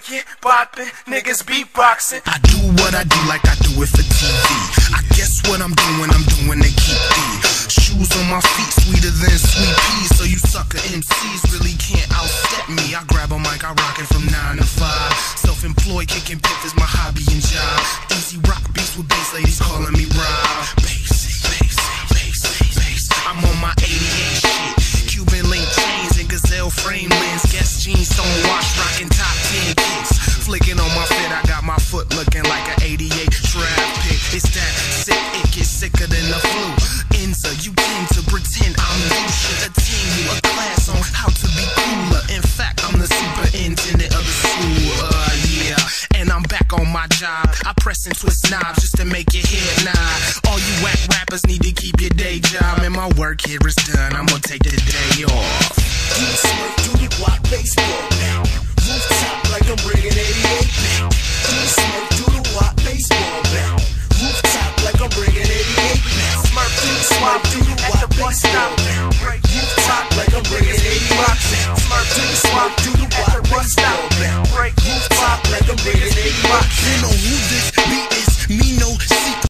breaking, bopping, niggas beatboxing. I do what I do like I do it for TV. I guess what I'm doing, I'm doing to keep the shoes on my feet sweeter than sweet peas. So you sucker MCs really can't outstep me. I grab a mic, I rock it from nine to five. Self-employed, kicking piff is my hobby and job. Easy rock beats with bass ladies calling me Rob. Looking like an 88 draft pick. It's that sick, it gets sicker than the flu. Inza, you tend to pretend I'm you. Should attend you a class on how to be cooler. In fact, I'm the superintendent of the school. Uh, yeah, and I'm back on my job. I press and twist knobs just to make your head nod. All you whack rappers need to keep your day job, and my work here is done. one stop.